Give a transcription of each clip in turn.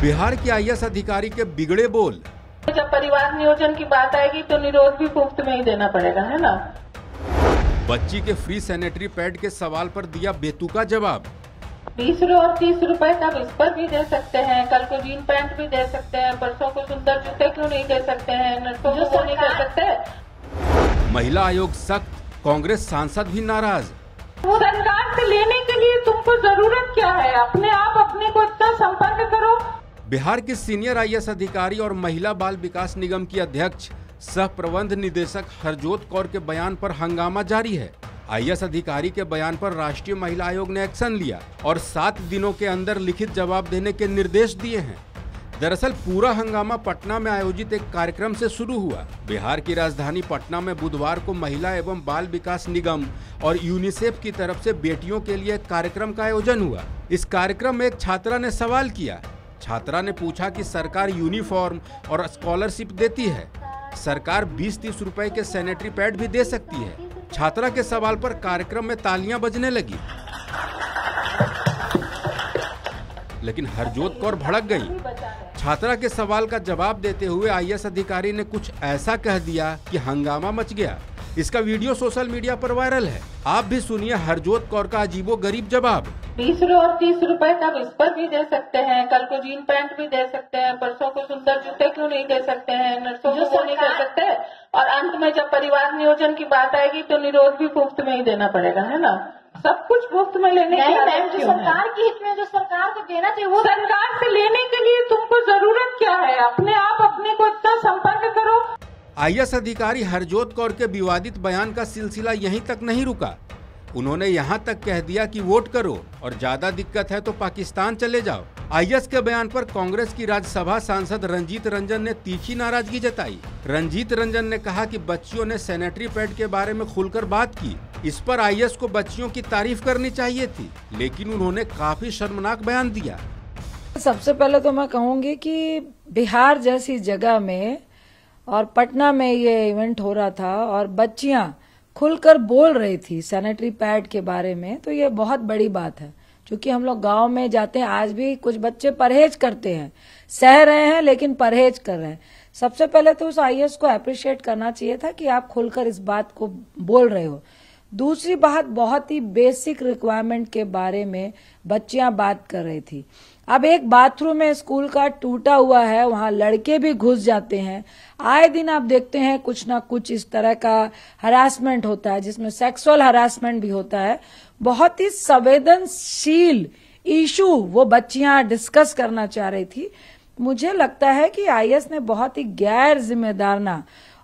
बिहार के आईएएस अधिकारी के बिगड़े बोल। जब परिवार नियोजन की बात आएगी तो निरोध भी मुफ़्त में ही देना पड़ेगा है ना? बच्ची के फ्री सैनिटरी पैड के सवाल पर दिया बेतुका जवाब। बीस रूपए और तीस रुपए का विस्पर भी दे सकते हैं। कल को जीन पैंट भी दे सकते हैं। परसों को सुंदर जूते क्यों नहीं दे सकते हैं? नर्सों को क्यों नहीं कर सकते? महिला आयोग सख्त कांग्रेस सांसद भी नाराज़। वो सरकार से लेने के लिए तुमको ज़रूरत क्या है? अपने आप बिहार की सीनियर आईएएस अधिकारी और महिला बाल विकास निगम की अध्यक्ष, सह प्रबंध निदेशक हरजोत कौर के बयान पर हंगामा जारी है। आईएएस अधिकारी के बयान पर राष्ट्रीय महिला आयोग ने एक्शन लिया और सात दिनों के अंदर लिखित जवाब देने के निर्देश दिए हैं। दरअसल, पूरा हंगामा पटना में आयोजित एक कार्यक्रम से शुरू हुआ। बिहार की राजधानी पटना में बुधवार को महिला एवं बाल विकास निगम और यूनिसेफ की तरफ़ से बेटियों के लिए कार्यक्रम का आयोजन हुआ। इस कार्यक्रम में एक छात्रा ने सवाल किया छात्रा ने पूछा कि सरकार यूनिफॉर्म और स्कॉलरशिप देती है? सरकार 20-30 रुपए के सैनिटरी पैड भी दे सकती है। छात्रा के सवाल पर कार्यक्रम में तालियाँ बजने लगी। लेकिन हरजोत कौर भड़क गई। छात्रा के सवाल का जवाब देते हुए आईएएस अधिकारी ने कुछ ऐसा कह दिया कि हंगामा मच गया। इसका वीडियो सोशल मीडिया पर वायरल है। आप भी सुनिए हरजोत कौर का अजीबो गरीब जवाब। बीस और तीस रूपए रुपए का विस्पर भी दे सकते हैं। कल को जीन पैंट भी दे सकते हैं। परसों को सुंदर जूते क्यों नहीं दे सकते हैं? नर्सों को क्यों नहीं कर सकते? और अंत में जब परिवार नियोजन की बात आएगी तो निरोध भी मुफ़्त में ही देना पड़ेगा है ना? सब कुछ मुफ़्त में लेने की नहीं मैम जो सरकार के हित में जो सरकार को देना चाहिए वो सरकार से लेने के लिए आईएएस अधिकारी हरजोत कौर के विवादित बयान का सिलसिला यहीं तक नहीं रुका। उन्होंने यहाँ तक कह दिया कि वोट करो और ज़्यादा दिक्कत है तो पाकिस्तान चले जाओ। आईएएस के बयान पर कांग्रेस की राज्यसभा सांसद रंजीत रंजन ने तीखी नाराज़गी जताई। रंजीत रंजन ने कहा कि बच्चियों ने सैनिटरी पैड के बारे में खुलकर बात की। इस पर आईएएस को बच्चियों की तारीफ़ करनी चाहिए थी, लेकिन उन्होंने काफ़ी शर्मनाक बयान दिया। सबसे पहले तो मैं कहूँगी कि बिहार जैसी जगह में और पटना में ये इवेंट हो रहा था और बच्चियाँ खुलकर बोल रही थी सैनिटरी पैड के बारे में तो ये बहुत बड़ी बात है। क्योंकि हम लोग गाँव में जाते हैं, आज भी कुछ बच्चे परहेज करते हैं। सह रहे हैं, लेकिन परहेज कर रहे हैं। सबसे पहले तो उस आईएएस को अप्रिशिएट करना चाहिए था कि आप खुलकर इस बात को बोल रहे हो। दूसरी बात, बहुत ही बेसिक रिक्वायरमेंट के बारे में बच्चियाँ बात कर रही थी। अब एक बाथरूम में स्कूल का टूटा हुआ है, वहाँ लड़के भी घुस जाते हैं। आए दिन आप देखते हैं, कुछ ना कुछ इस तरह का हरासमेंट होता है, जिसमें सेक्सुअल हरासमेंट भी होता है। बहुत ही संवेदनशील इशू वो बच्चियाँ डिस्कस करना चाह रही थी। मुझे लगता है कि आईएस ने बहुत ही गैर जिम्मेदारना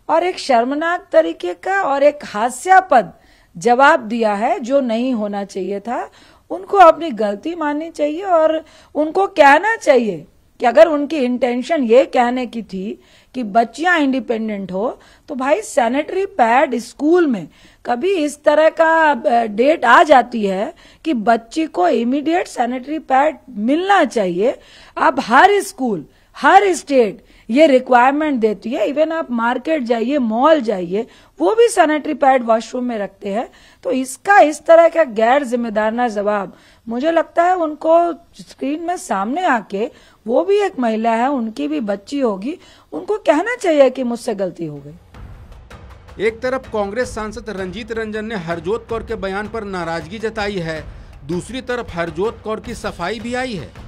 और एक शर्मनाक तरीके का और एक हास्यापद जवाब दिया है जो नहीं होना चाहिए था, उनको अपनी गलती माननी चाहिए और उनको कहना चाहिए कि अगर उनकी इंटेंशन ये कहने की थी कि बच्चियाँ इंडिपेंडेंट हो तो भाई सैनिटरी पैड स्कूल में कभी इस तरह का डेट आ जाती है कि बच्ची को इमीडिएट सैनिटरी पैड मिलना चाहिए। अब हर स्कूल हर स्टेट ये रिक्वायरमेंट देती है। इवन आप मार्केट जाइए मॉल जाइए, वो भी सैनिटरी पैड वॉशरूम में रखते हैं। तो इसका इस तरह का गैर जिम्मेदारना जवाब मुझे लगता है उनको स्क्रीन में सामने आके वो भी एक महिला है, उनकी भी बच्ची होगी। उनको कहना चाहिए कि मुझसे गलती हो गई। एक तरफ़ कांग्रेस सांसद रंजीत रंजन ने हरजोत कौर के बयान पर नाराज़गी जताई है, दूसरी तरफ़ हरजोत कौर की सफ़ाई भी आई है।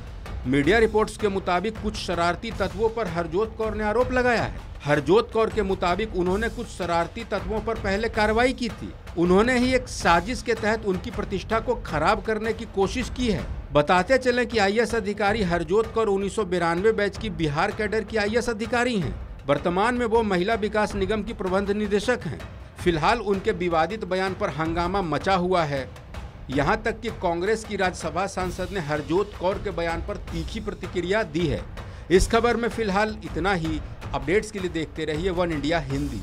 मीडिया रिपोर्ट्स के मुताबिक कुछ शरारती तत्वों पर हरजोत कौर ने आरोप लगाया है। हरजोत कौर के मुताबिक उन्होंने कुछ शरारती तत्वों पर पहले कार्रवाई की थी। उन्होंने ही एक साजिश के तहत उनकी प्रतिष्ठा को खराब करने की कोशिश की है। बताते चले कि आईएएस अधिकारी हरजोत कौर उन्नीस बैच की बिहार कैडर की आईएएस अधिकारी हैं। वर्तमान में वो महिला विकास निगम की प्रबंध निदेशक हैं। फ़िलहाल उनके विवादित बयान पर हंगामा मचा हुआ है। यहाँ तक कि कांग्रेस की राज्यसभा सांसद ने हरजोत कौर के बयान पर तीखी प्रतिक्रिया दी है। इस खबर में फ़िलहाल इतना ही। अपडेट्स के लिए देखते रहिए वन इंडिया हिंदी।